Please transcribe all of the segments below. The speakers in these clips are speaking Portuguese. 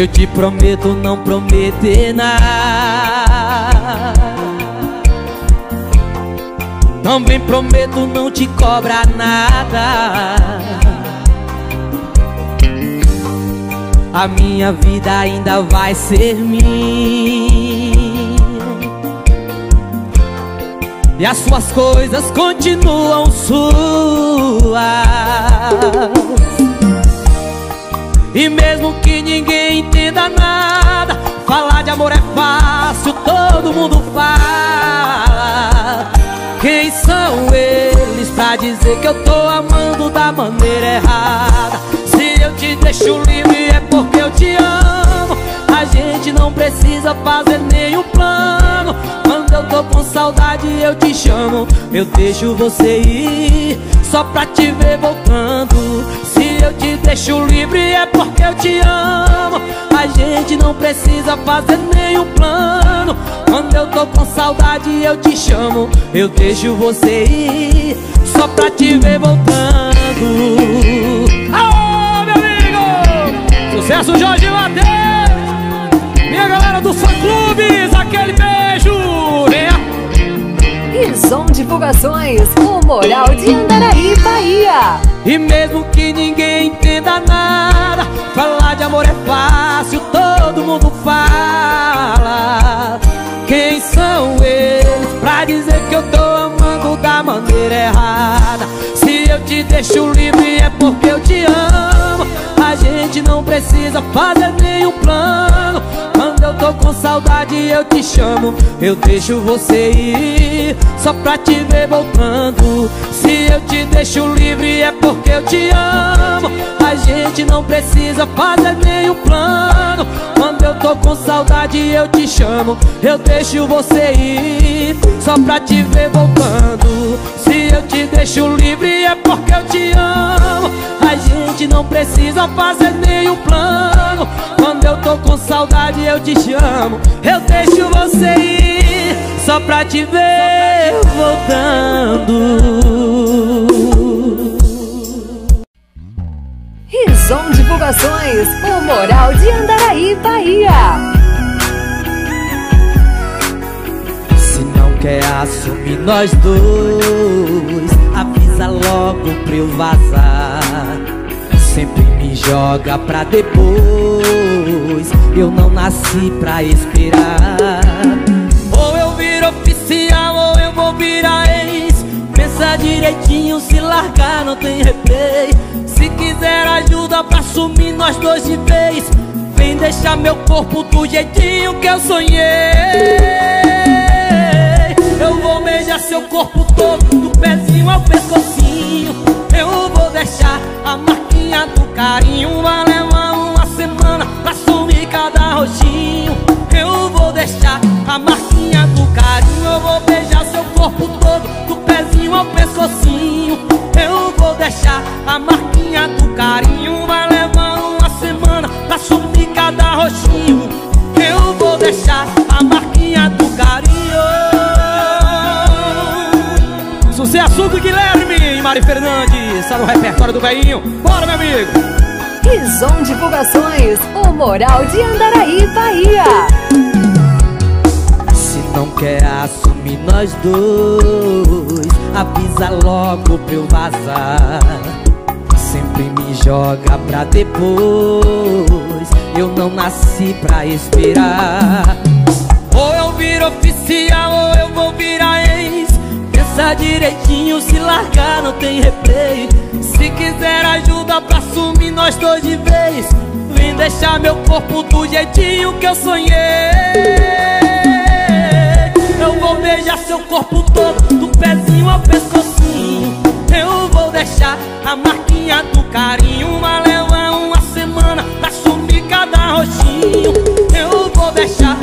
Eu te prometo não prometer nada. Também prometo não te cobrar nada. A minha vida ainda vai ser minha. E as suas coisas continuam suas e mesmo que ninguém entenda nada Falar de amor é fácil, todo mundo fala Quem são eles pra dizer que eu tô amando da maneira errada? Se eu te deixo livre é porque eu te amo. A gente não precisa fazer nenhum plano. Quando eu tô com saudade eu te chamo. Eu deixo você ir só pra te ver voltando eu te deixo livre é porque eu te amo A gente não precisa fazer nenhum plano Quando eu tô com saudade eu te chamo Eu deixo você ir só pra te ver voltando Aô, meu amigo! Sucesso Jorge Matheus! Minha galera dos fã-clubes, aquele beijo! Venha! Rison Divulgações, o Moral de Andaraí, Bahia. E mesmo que ninguém entenda nada Falar de amor é fácil, todo mundo fala Quem são eles pra dizer que eu tô amando da maneira errada Se eu te deixo livre é porque eu te amo A gente não precisa fazer nenhum plano eu tô com saudade eu te chamo Eu deixo você ir só pra te ver voltando. Se eu te deixo livre é porque eu te amo. A gente não precisa fazer nenhum plano. Quando eu tô com saudade eu te chamo Eu deixo você ir só pra te ver voltando. Se eu te deixo livre é porque eu te amo. A gente não precisa fazer nenhum plano Quando eu tô com saudade eu te chamo. Eu deixo você ir só pra te ver voltando. Rison Divulgações, o Moral de Andaraí, Bahia. Se não quer assumir nós dois Avisa logo pra eu vazar. Sempre joga pra depois. Eu não nasci pra esperar. Ou eu viro oficial ou eu vou virar ex. Pensa direitinho, se largar não tem replay. Se quiser ajuda pra sumir nós dois de vez. Vem deixar meu corpo do jeitinho que eu sonhei. Eu vou beijar seu corpo todo, do pezinho ao pescocinho deixar a marquinha do carinho. Vai levar uma semana pra sumir cada rostinho Eu vou deixar a marquinha do carinho. Eu vou beijar seu corpo todo, do pezinho ao pescocinho. Eu vou deixar a marquinha do carinho. Vai levar uma semana pra sumir cada rostinho Eu vou deixar a marquinha do carinho. Sucesso do Guilherme e Mari Fernandes, tá no repertório do velhinho. Bora, meu amigo! Rison Divulgações, o Moral de Andaraí, Bahia. Se não quer assumir nós dois Avisa logo pra eu vazar Sempre me joga pra depois Eu não nasci pra esperar Pensa direitinho, se largar não tem replay. Se quiser ajuda pra sumir nós dois de vez. Vem deixar meu corpo do jeitinho que eu sonhei. Eu vou beijar seu corpo todo, do pezinho ao pescocinho. Eu vou deixar a marquinha do carinho. Vai levar uma semana pra sumir cada rostinho Eu vou deixar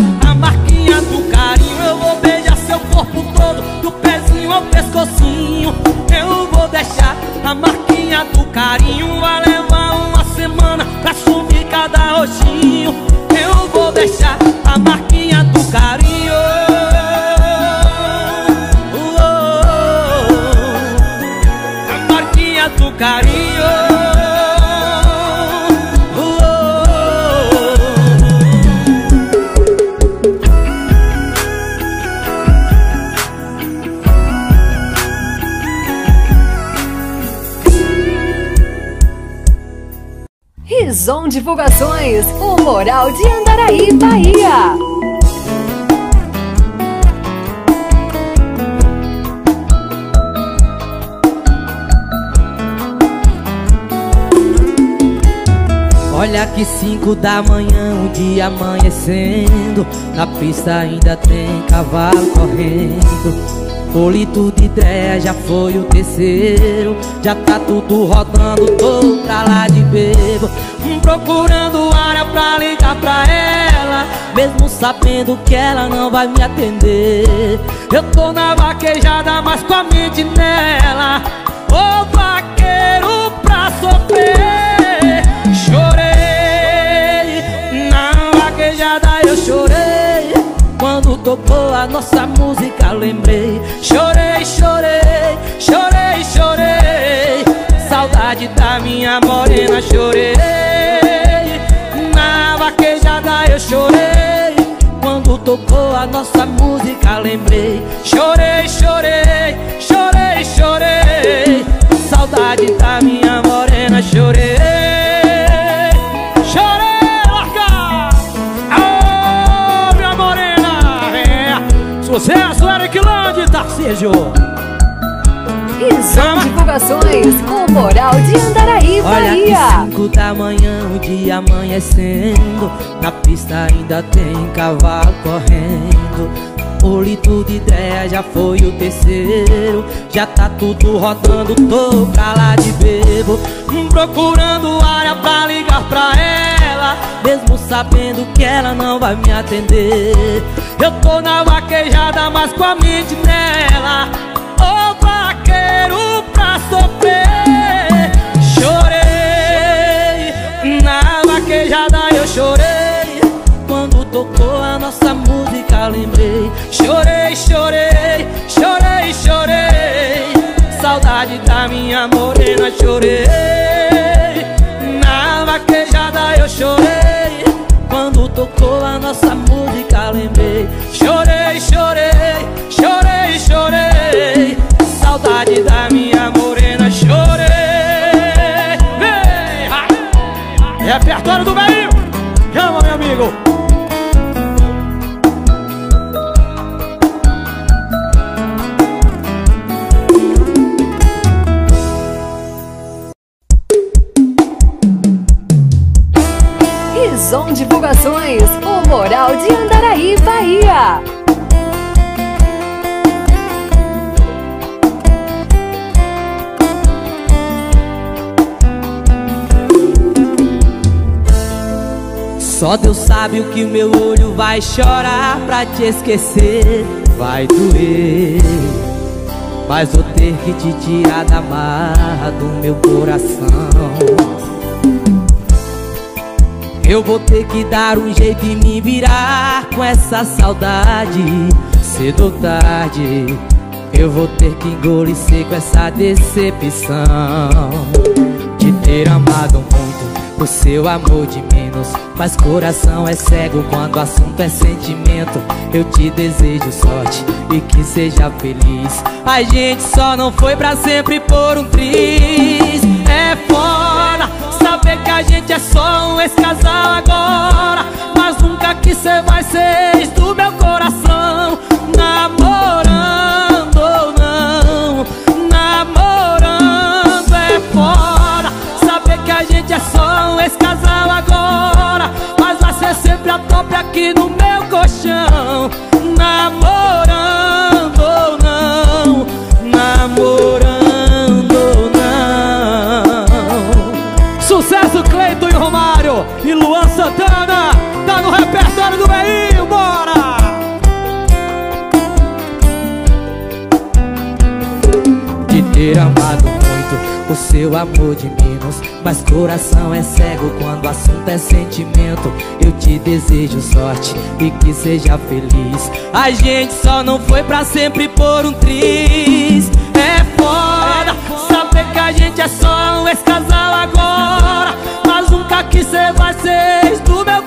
Eu vou deixar a marquinha do carinho Vai levar uma semana pra sumir cada rostinho Eu vou deixar a marquinha do carinho Rison Divulgações, o Moral de Andaraí, Bahia. Olha que cinco da manhã, o dia amanhecendo Na pista ainda tem cavalo correndo Polito de Dré já foi o terceiro. Já tá tudo rodando, tô pra lá de bebo. Procurando área pra ligar pra ela. Mesmo sabendo que ela não vai me atender. Eu tô na vaquejada, mas com a mente nela. Ô vaqueiro pra sofrer tocou a nossa música lembrei. Chorei, chorei, chorei, chorei. Saudade da minha morena chorei. Na vaquejada eu chorei. Quando tocou a nossa música lembrei. Chorei, chorei, chorei, chorei. Saudade da minha morena chorei Land, Tarcísio. Isam Divulgações, o Moral de Andaraí, Olha Bahia. que cinco da manhã, o dia amanhecendo. Na pista ainda tem cavalo correndo O de ideia já foi o terceiro. Já tá tudo rodando, tô pra lá de bebo. Procurando área pra ligar pra ela Mesmo sabendo que ela não vai me atender. Eu tô na vaquejada, mas com a mente nela. Ô vaqueiro pra sofrer Chorei. Na vaquejada eu chorei tocou a nossa música lembrei. Chorei, chorei, chorei, chorei. Saudade da minha morena chorei que meu olho vai chorar pra te esquecer. Vai doer, mas vou ter que te tirar da marra do meu coração. Eu vou ter que dar um jeito e me virar com essa saudade Cedo ou tarde Eu vou ter que engolir seco essa decepção De ter amado muito o seu amor de menos Mas coração é cego quando o assunto é sentimento. Eu te desejo sorte e que seja feliz. A gente só não foi pra sempre por um triz. É foda saber que a gente é só um ex-casal agora Mas nunca que cê vai ser ex do meu coração Namorando só um ex-casal agora Mas vai ser sempre a top aqui no meu colchão. Namorando ou não Namorando Romário e Luan Santana. Tá no repertório do Beinho, bora! De ter amado o seu amor de menos Mas coração é cego quando o assunto é sentimento. Eu te desejo sorte e que seja feliz. A gente só não foi pra sempre por um triz. É foda saber que a gente é só um ex-casal agora nunca que cê vai ser do meu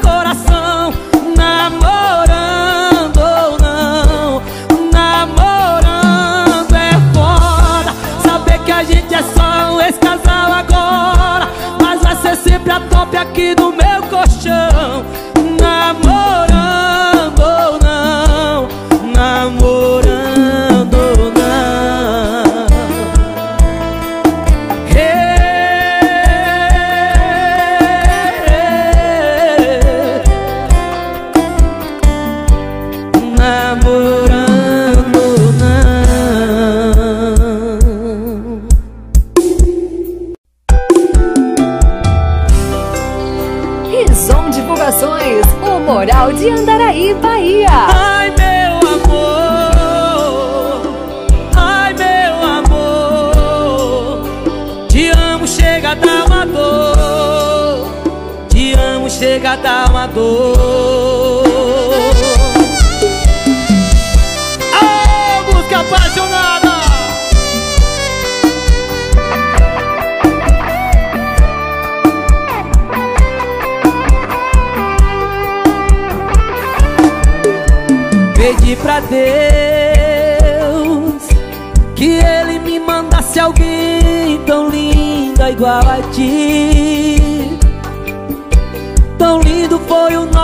aqui do meu colchão. Namorando ou não Namorando ou não. Namorando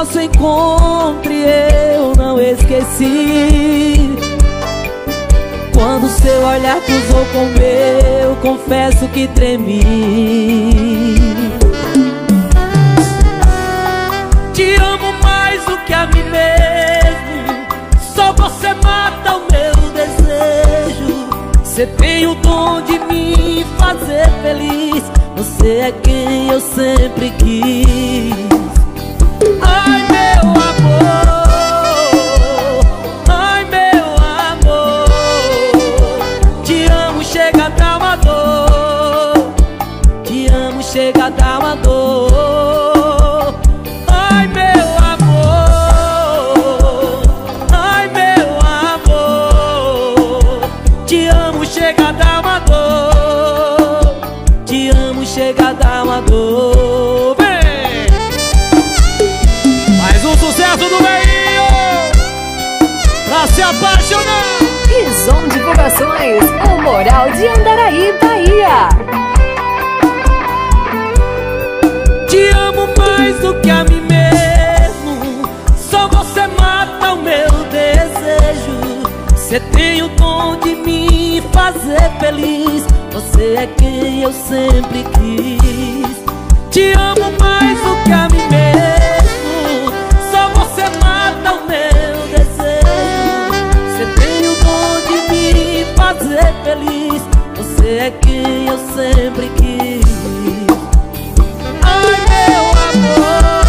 nosso encontro eu não esqueci. Quando seu olhar cruzou com meu, confesso que tremi. Te amo mais do que a mim mesmo. Só você mata o meu desejo. Você tem o dom de me fazer feliz. Você é quem eu sempre quis. Meu amor. Divulgações, o Moral de Andaraí, Bahia. Te amo mais do que a mim mesmo. Só você mata o meu desejo. Você tem o dom de me fazer feliz. Você é quem eu sempre quis. Te amo mais do que a mim mesmo. Só você mata o meu fazer feliz. Você é quem eu sempre quis. Ai meu amor,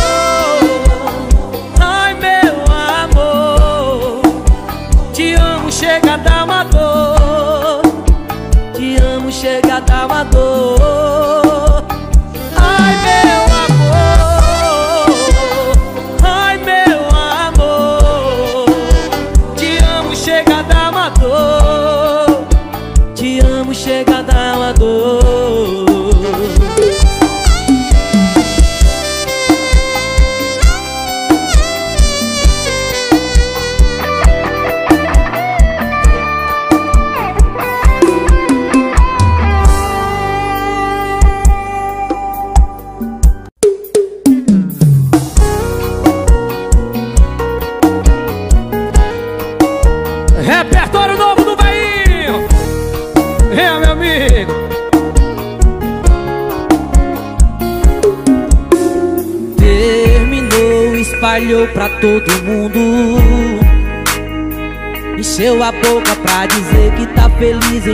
ai meu amor, te amo, chega a dar uma dor, te amo, chega a dar uma dor.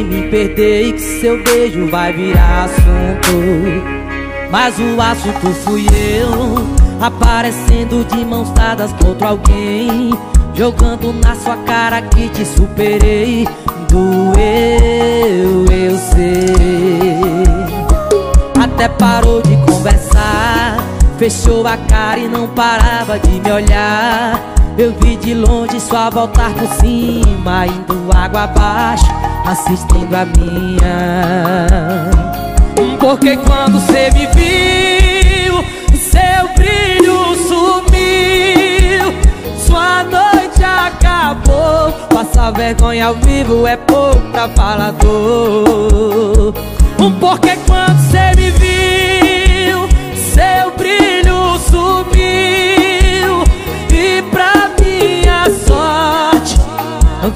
Me perder E que seu beijo vai virar assunto. Mas o assunto fui eu Aparecendo de mãos dadas contra alguém Jogando na sua cara que te superei. Doeu, eu sei. Até parou de conversar Fechou a cara e não parava de me olhar Eu vi de longe só voltar por cima Indo água abaixo, assistindo a minha. Porque quando cê me viu Seu brilho sumiu. Sua noite acabou Passar vergonha ao vivo é pouco pra falador porque quando cê me viu Seu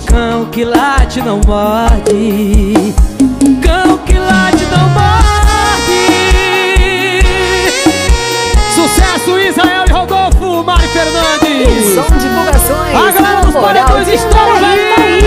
Cão que late não morde Cão que late não morde Sucesso Israel e Rodolfo Mari Fernandes. Som divulgações. A galera dos paredões estão aí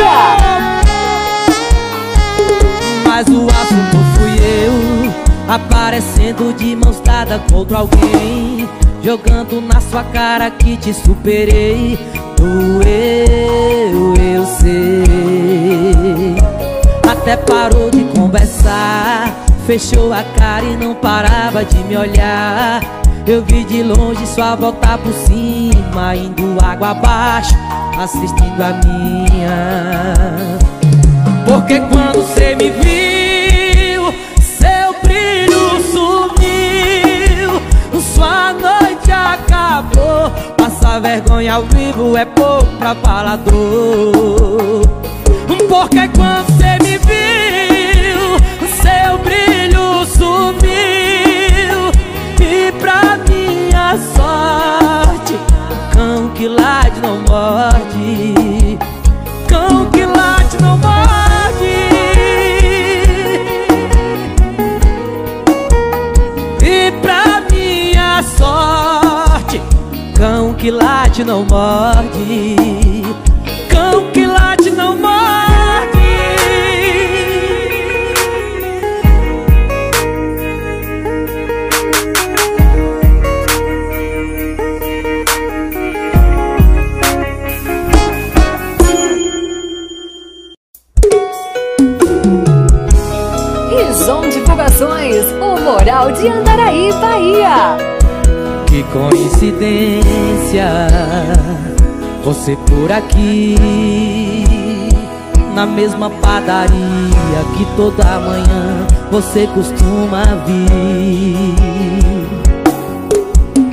Mas o assunto fui eu Aparecendo de mãos dadas contra alguém Jogando na sua cara que te superei. Doeu, eu sei. Até parou de conversar Fechou a cara e não parava de me olhar. Eu vi de longe sua volta por cima Indo água abaixo, assistindo a minha. Porque quando cê me viu acabou Passar vergonha ao vivo é pouco pra falador Porque quando cê me viu não morde por aqui Na mesma padaria Que toda manhã Você costuma vir.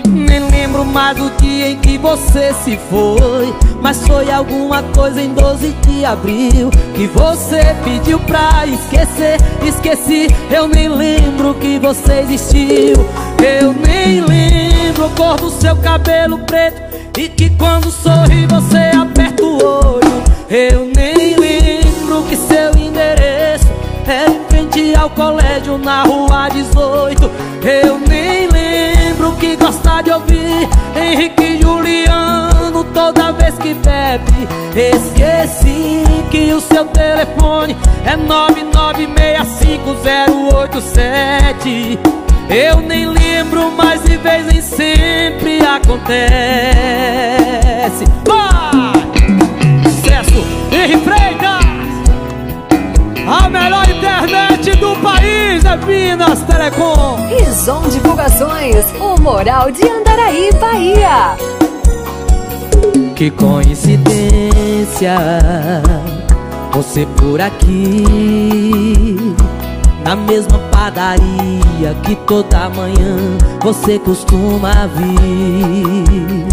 Nem lembro mais do dia em que você se foi Mas foi alguma coisa em 12 de abril Que você pediu pra esquecer. Esqueci, eu nem lembro que você existiu. Eu nem lembro a cor do seu cabelo preto E que quando sorri você aperta o olho. Eu nem lembro que seu endereço É em frente ao colégio na rua 18 Eu nem lembro que gosta de ouvir Henrique e Juliano toda vez que bebe. Esqueci que o seu telefone é 9965087 Eu nem lembro, mas de vez em sempre acontece. Vai! Sucesso! Henri Freitas A melhor internet do país é Minas Telecom? Som divulgações O Moral de Andaraí, Bahia. Que coincidência! Você por aqui Na mesma padaria Que toda manhã Você costuma vir.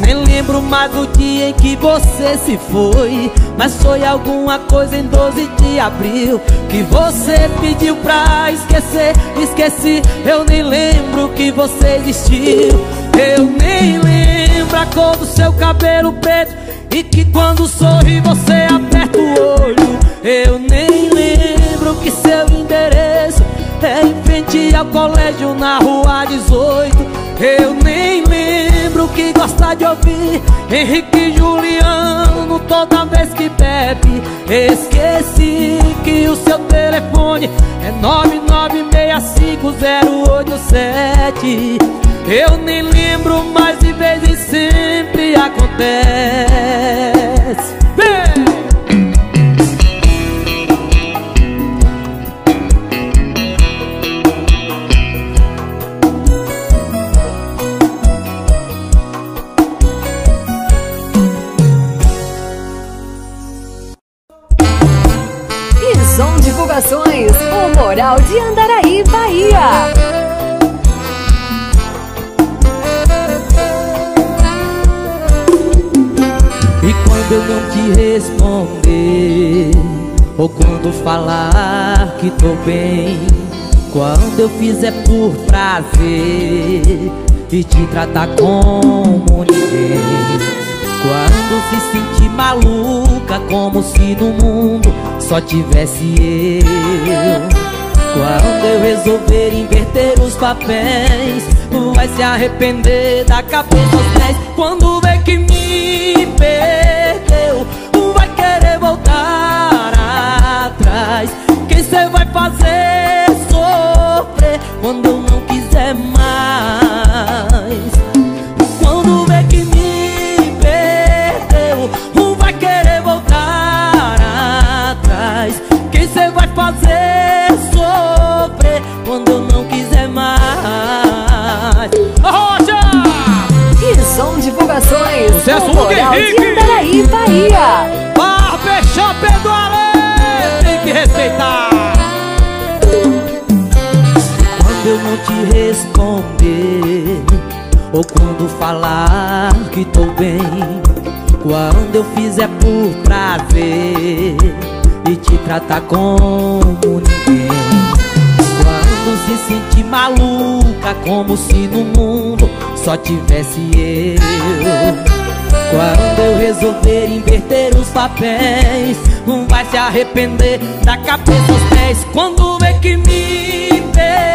Nem lembro mais do dia em que você se foi Mas foi alguma coisa em 12 de abril Que você pediu pra esquecer. Esqueci, eu nem lembro que você existiu. Eu nem lembro a cor do seu cabelo preto E que quando sorri você aperta o olho. Eu nem lembro que seu endereço É em frente ao colégio na rua 18 Eu nem lembro que gosta de ouvir Henrique e Juliano toda vez que bebe. Esqueci que o seu telefone é 9965087 Eu nem lembro, mas de vez em sempre acontece Vem! Responder. Ou quando falar que tô bem. Quando eu fizer por prazer. E te tratar como ninguém. Quando se sentir maluca Como se no mundo só tivesse eu. Quando eu resolver inverter os papéis. Vai se arrepender da cabeça aos pés. Quando vê que me perdeu Quem cê vai fazer sofrer Quando eu não quiser mais Quando vê que me perdeu Vai querer voltar atrás Quem cê vai fazer sofrer Quando eu não quiser mais Rocha! E som divulgações. Sucesso, Henrique. de Andaraí, Bahia. Eu não te responder. Ou quando falar que tô bem Quando eu fizer por prazer E te tratar como ninguém. Quando se sentir maluca Como se no mundo só tivesse eu. Quando eu resolver inverter os papéis Não vai se arrepender da cabeça aos pés. Quando vê que me perdeu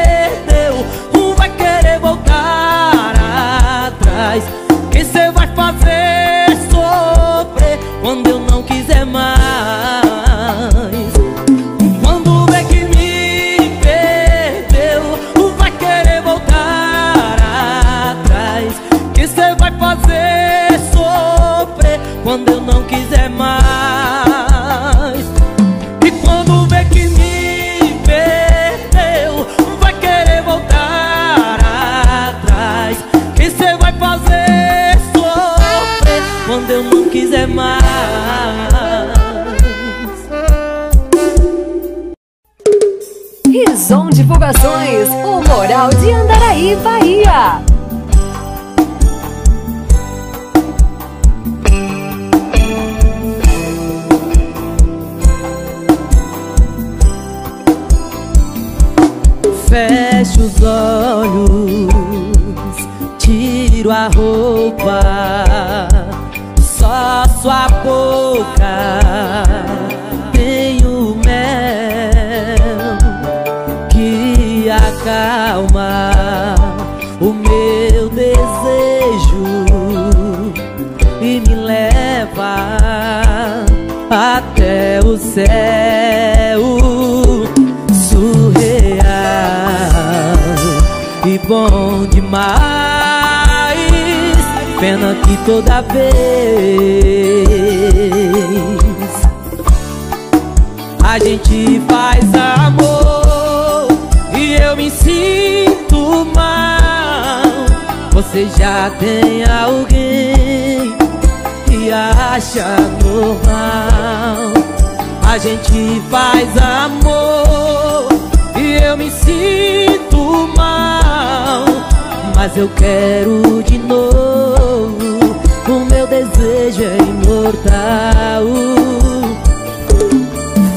Quem cê vai fazer sofrer Quando eu não quiser mais não quiser mais. Rison Divulgações. O Moral de Andaraí, Bahia. Fecho os olhos, tiro a roupa, sua boca tem o mel que acalma o meu desejo e me leva até o céu surreal e bom demais. Pena que toda vez a gente faz amor e eu me sinto mal. Você já tem alguém que acha normal. A gente faz amor e eu me sinto. Mas eu quero de novo. O meu desejo é imortal.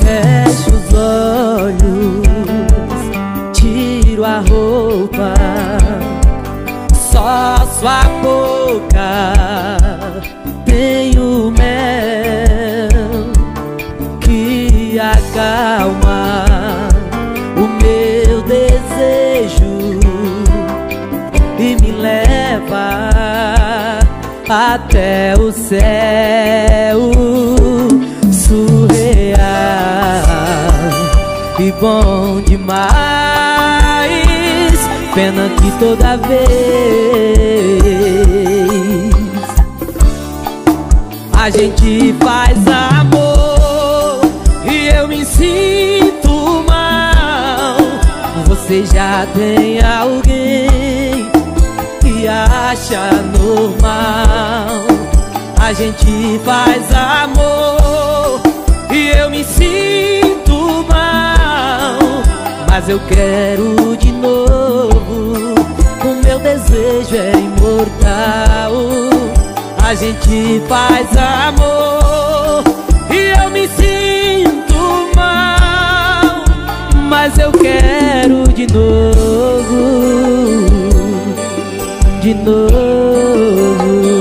Fecho os olhos, tiro a roupa, só sua boca tem o mel que acalma até o céu surreal e bom demais. Pena que toda vez a gente faz amor e eu me sinto mal. Você já tem alguém acha normal. A gente faz amor e eu me sinto mal. Mas eu quero de novo. O meu desejo é imortal. A gente faz amor e eu me sinto mal. Mas eu quero de novo, de novo.